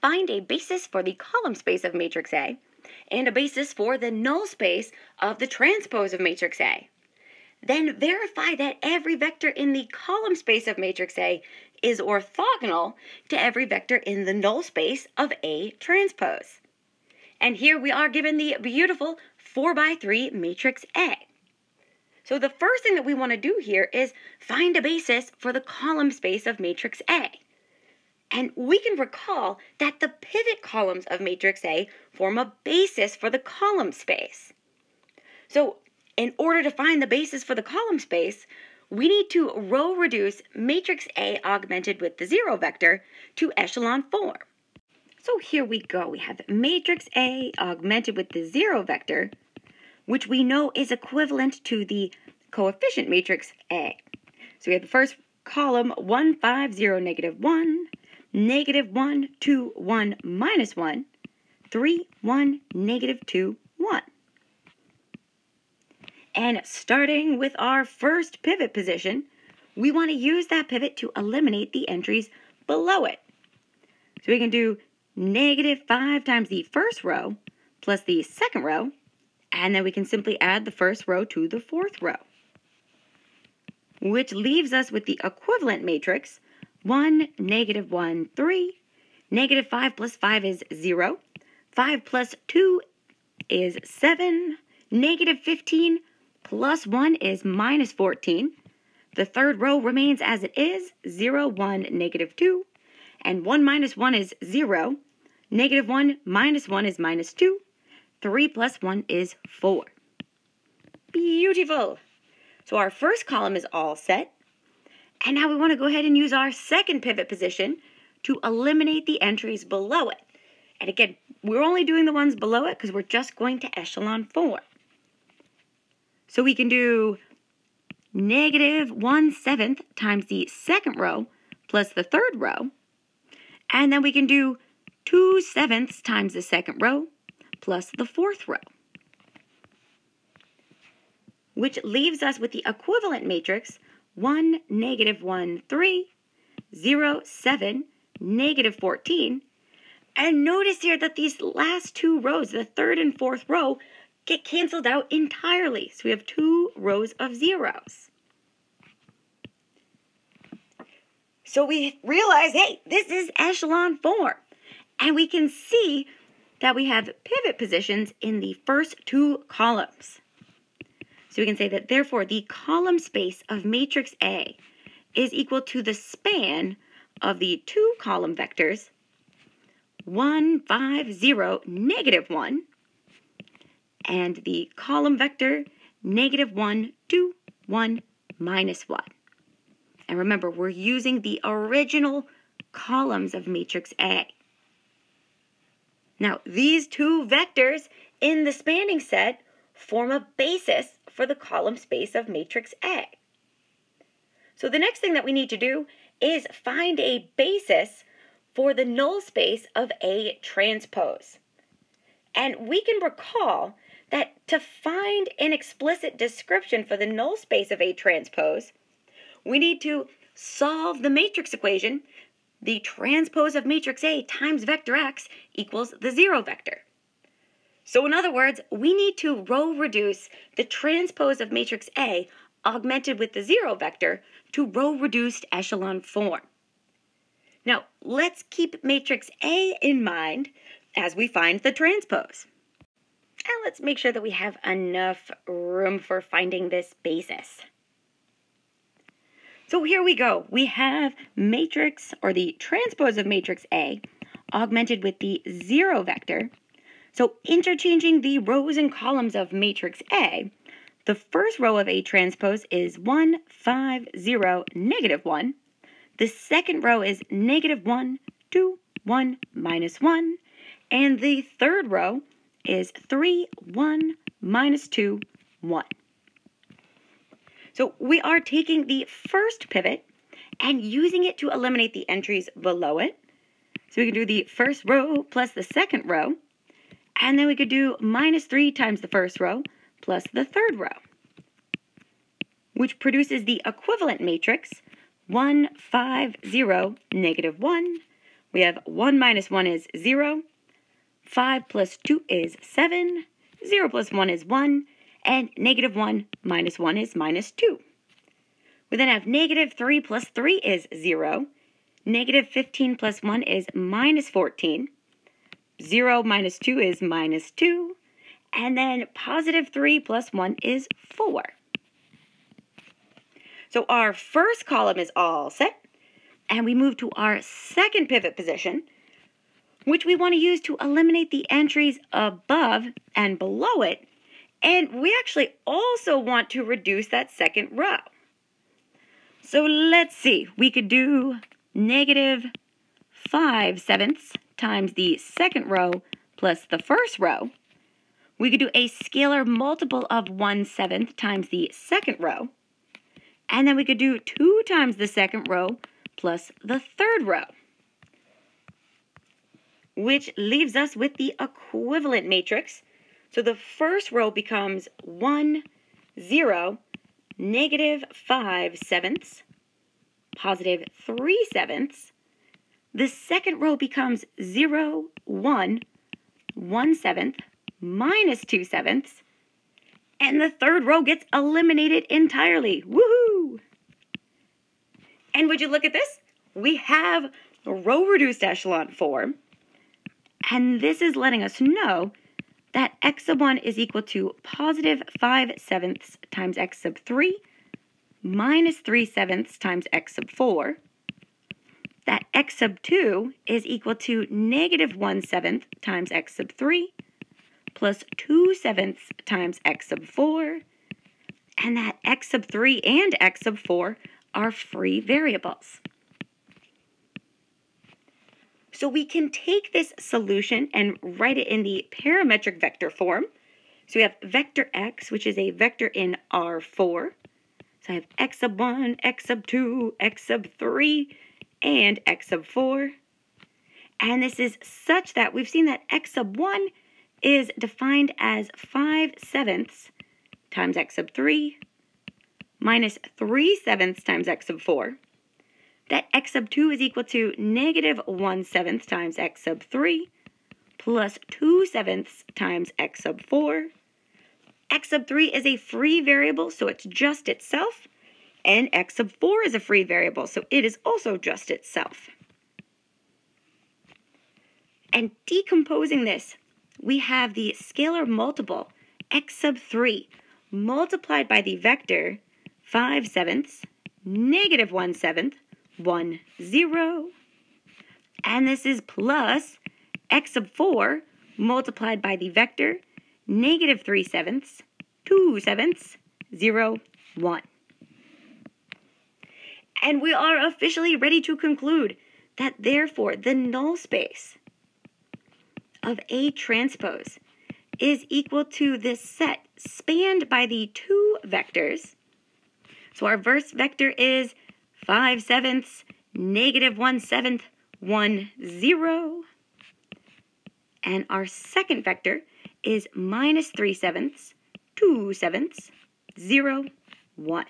find a basis for the column space of matrix A and a basis for the null space of the transpose of matrix A. Then verify that every vector in the column space of matrix A is orthogonal to every vector in the null space of A transpose. And here we are given the beautiful 4 by 3 matrix A. So the first thing that we want to do here is find a basis for the column space of matrix A. And we can recall that the pivot columns of matrix A form a basis for the column space. So in order to find the basis for the column space, we need to row reduce matrix A augmented with the zero vector to echelon form. So here we go. We have matrix A augmented with the zero vector which we know is equivalent to the coefficient matrix A. So we have the first column 1, 5, 0, negative 1, negative 1, 2, 1, minus 1, 3, 1, negative 2, 1. And starting with our first pivot position, we want to use that pivot to eliminate the entries below it. So we can do negative 5 times the first row plus the second row and then we can simply add the first row to the fourth row, which leaves us with the equivalent matrix 1, negative 1, 3. Negative 5 plus 5 is 0. 5 plus 2 is 7. Negative 15 plus 1 is minus 14. The third row remains as it is, 0, 1, negative 2. And 1 minus 1 is 0. Negative 1 minus 1 is minus 2. 3 plus 1 is 4. Beautiful. So our first column is all set. And now we want to go ahead and use our second pivot position to eliminate the entries below it. And again, we're only doing the ones below it because we're just going to echelon form. So we can do negative 1 seventh times the second row plus the third row. And then we can do 2 sevenths times the second row plus the fourth row, which leaves us with the equivalent matrix 1, negative 1, 3, 0, 7, negative 14. And notice here that these last two rows, the third and fourth row, get canceled out entirely. So we have two rows of zeros. So we realize, hey, this is echelon form. And we can see that we have pivot positions in the first two columns. So we can say that therefore the column space of matrix A is equal to the span of the two column vectors 1, 5, 0, negative 1, and the column vector negative 1, 2, 1, minus 1. And remember, we're using the original columns of matrix A. Now, these two vectors in the spanning set form a basis for the column space of matrix A. So the next thing that we need to do is find a basis for the null space of A transpose. And we can recall that to find an explicit description for the null space of A transpose, we need to solve the matrix equation the transpose of matrix A times vector x equals the zero vector. So in other words, we need to row reduce the transpose of matrix A augmented with the zero vector to row reduced echelon form. Now, let's keep matrix A in mind as we find the transpose. And let's make sure that we have enough room for finding this basis. So here we go. We have matrix, or the transpose of matrix A, augmented with the zero vector. So interchanging the rows and columns of matrix A, the first row of A transpose is 1, 5, 0, negative 1. The second row is negative 1, 2, 1, minus 1. And the third row is 3, 1, minus 2, 1. So we are taking the first pivot and using it to eliminate the entries below it. So we can do the first row plus the second row. And then we could do minus 3 times the first row plus the third row, which produces the equivalent matrix 1, 5, 0, negative 1, we have 1 minus 1 is 0, 5 plus 2 is 7, 0 plus 1 is 1, and negative 1 minus 1 is minus 2. We then have negative 3 plus 3 is 0, negative 15 plus 1 is minus 14, 0 minus 2 is minus 2, and then positive 3 plus 1 is 4. So our first column is all set, and we move to our second pivot position, which we want to use to eliminate the entries above and below it, and we actually also want to reduce that second row. So let's see, we could do negative 5 sevenths times the second row plus the first row. We could do a scalar multiple of 1 seventh times the second row. And then we could do 2 times the second row plus the third row, which leaves us with the equivalent matrix. So the first row becomes 1, 0, negative 5 sevenths, positive 3 sevenths. The second row becomes 0, 1, 1 seventh, minus 2 sevenths. And the third row gets eliminated entirely. Woohoo! And would you look at this? We have row reduced echelon form. And this is letting us know that x sub 1 is equal to positive 5 sevenths times x sub 3 minus 3 sevenths times x sub 4. That x sub 2 is equal to negative 1 seventh times x sub 3 plus 2 sevenths times x sub 4. And that x sub 3 and x sub 4 are free variables. So we can take this solution and write it in the parametric vector form. So we have vector x, which is a vector in R4. So I have x sub 1, x sub 2, x sub 3, and x sub 4. And this is such that we've seen that x sub 1 is defined as 5 sevenths times x sub 3 minus 3 sevenths times x sub 4. That x sub 2 is equal to negative 1 seventh times x sub 3 plus 2 sevenths times x sub 4. x sub 3 is a free variable, so it's just itself. And x sub 4 is a free variable, so it is also just itself. And decomposing this, we have the scalar multiple x sub 3 multiplied by the vector 5 sevenths, negative 1 seventh, 1, 0. And this is plus x sub 4 multiplied by the vector negative 3 sevenths, 2 sevenths, 0, 1. And we are officially ready to conclude that therefore the null space of A transpose is equal to this set spanned by the two vectors so our first vector is 5 sevenths, negative 1 seventh, 1, 0. And our second vector is minus 3 sevenths, 2 sevenths, 0, 1.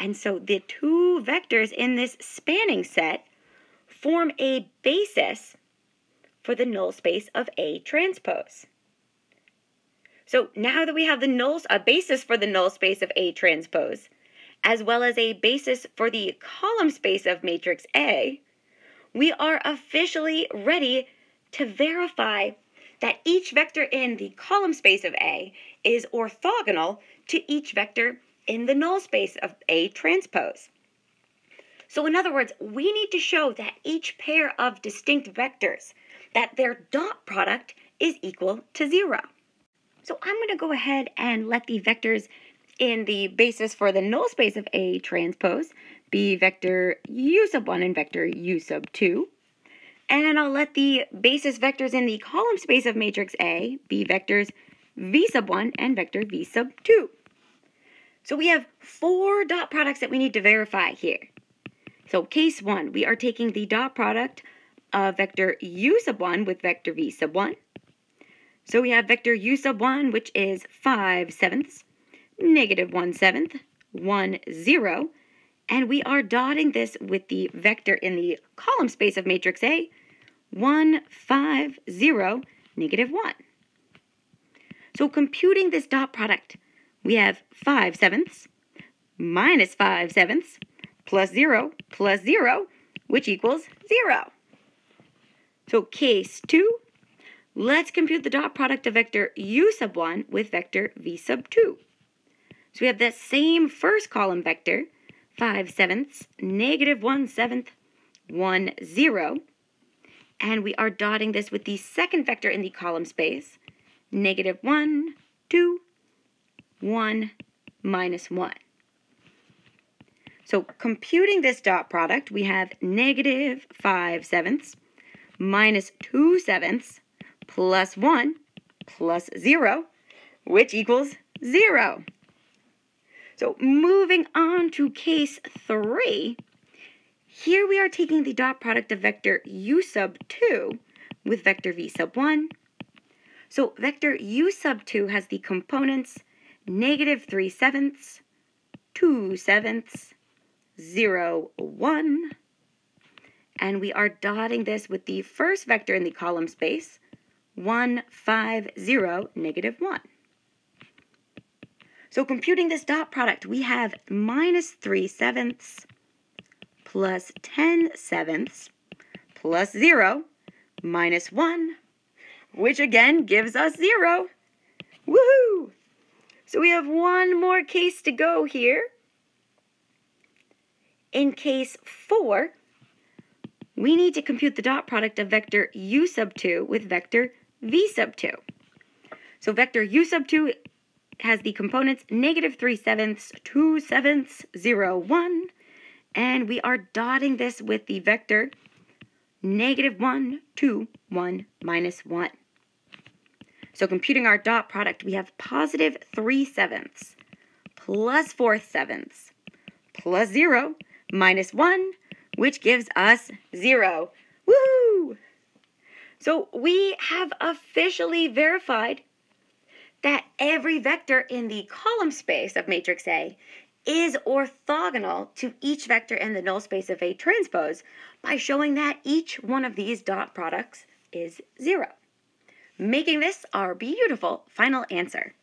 And so the two vectors in this spanning set form a basis for the null space of A transpose. So now that we have the nulls, a basis for the null space of A transpose, as well as a basis for the column space of matrix A, we are officially ready to verify that each vector in the column space of A is orthogonal to each vector in the null space of A transpose. So in other words, we need to show that each pair of distinct vectors, that their dot product is equal to zero. So I'm going to go ahead and let the vectors in the basis for the null space of A transpose be vector u sub 1 and vector u sub 2. And I'll let the basis vectors in the column space of matrix A be vectors v sub 1 and vector v sub 2. So we have four dot products that we need to verify here. So case 1, we are taking the dot product of vector u sub 1 with vector v sub 1. So we have vector u sub 1, which is 5 sevenths, negative 1 seventh, 1, 0, And we are dotting this with the vector in the column space of matrix A, 1, 5, 0, negative 1. So computing this dot product, we have 5 sevenths minus 5 sevenths plus 0 plus 0, which equals 0. So case 2, let's compute the dot product of vector u sub 1 with vector v sub 2. So we have that same first column vector, 5 sevenths, negative 1 seventh, 1, 0. And we are dotting this with the second vector in the column space, negative 1, 2, 1, minus 1. So computing this dot product, we have negative 5 sevenths minus 2 sevenths plus 1 plus 0, which equals 0. So moving on to case 3, here we are taking the dot product of vector u sub 2 with vector v sub 1. So vector u sub 2 has the components negative 3 sevenths, 2 sevenths, 0, 1. And we are dotting this with the first vector in the column space, 1, 5, 0, negative 1. So computing this dot product, we have minus 3 sevenths plus 10 sevenths plus 0 minus 1, which again gives us 0. Woohoo! So we have one more case to go here. In case 4, we need to compute the dot product of vector u sub 2 with vector v sub 2. So vector u sub 2 has the components negative 3 sevenths, 2 sevenths, 0, 1. And we are dotting this with the vector negative 1, 2, 1, minus 1. So computing our dot product, we have positive 3 sevenths plus 4 sevenths plus 0 minus 1, which gives us 0. Woo! So we have officially verified that every vector in the column space of matrix A is orthogonal to each vector in the null space of A transpose by showing that each one of these dot products is 0, making this our beautiful final answer.